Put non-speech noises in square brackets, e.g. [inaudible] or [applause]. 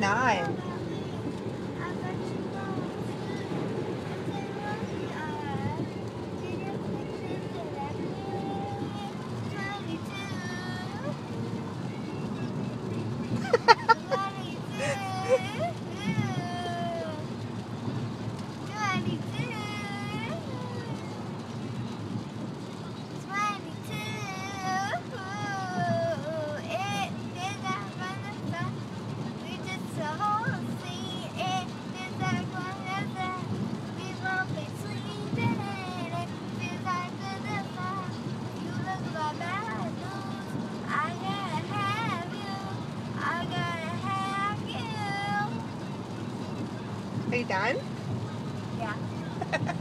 nine. Are you done? Yeah. [laughs]